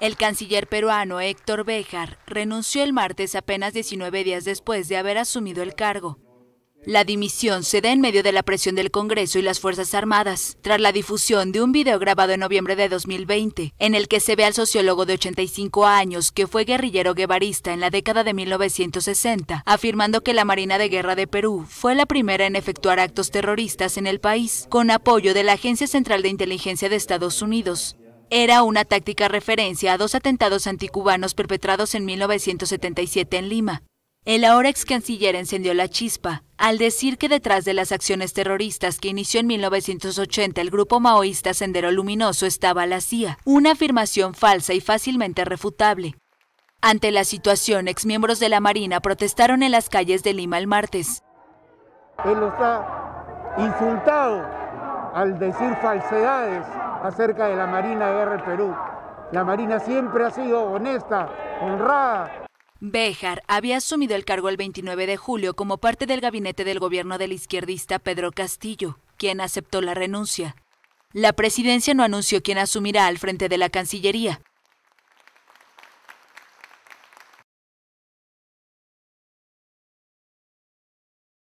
El canciller peruano Héctor Béjar renunció el martes apenas 19 días después de haber asumido el cargo. La dimisión se da en medio de la presión del Congreso y las Fuerzas Armadas, tras la difusión de un video grabado en noviembre de 2020, en el que se ve al sociólogo de 85 años, que fue guerrillero guevarista en la década de 1960, afirmando que la Marina de Guerra de Perú fue la primera en efectuar actos terroristas en el país, con apoyo de la Agencia Central de Inteligencia de Estados Unidos. Era una táctica referencia a dos atentados anticubanos perpetrados en 1977 en Lima. El ahora ex canciller encendió la chispa al decir que detrás de las acciones terroristas que inició en 1980 el grupo maoísta Sendero Luminoso estaba la CIA, una afirmación falsa y fácilmente refutable. Ante la situación, exmiembros de la Marina protestaron en las calles de Lima el martes. Él está insultado al decir falsedades acerca de la Marina de Guerra Perú. La Marina siempre ha sido honesta, honrada, Béjar había asumido el cargo el 29 de julio como parte del gabinete del gobierno del izquierdista Pedro Castillo, quien aceptó la renuncia. La presidencia no anunció quién asumirá al frente de la Cancillería,